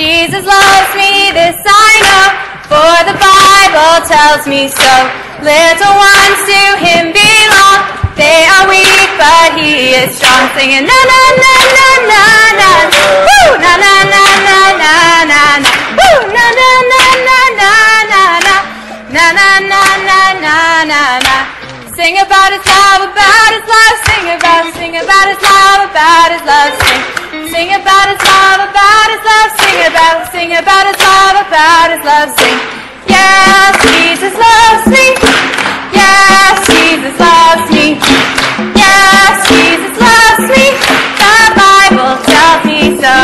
Jesus loves me, this I know, for the Bible tells me so. Little ones to him belong, they are weak, but he is strong. Singing na na na na na na, woo na na na na na na na, woo na na na na na na na, na na na na na na na. Sing about his love, about his love, sing about, sing about his love, about his sing about his love, about his love, sing. Yes, Jesus loves me. Yes, Jesus loves me. Yes, Jesus loves me. The Bible tells me so.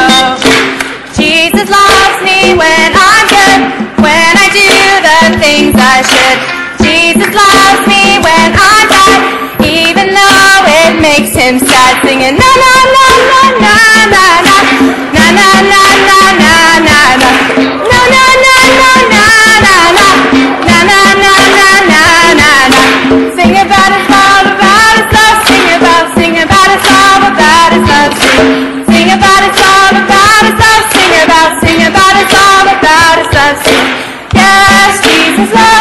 Jesus loves me when I'm good, when I do the things I should. Jesus loves me when I'm bad, even though it makes him sad. Singing na na na na na na na na na na na na. This is.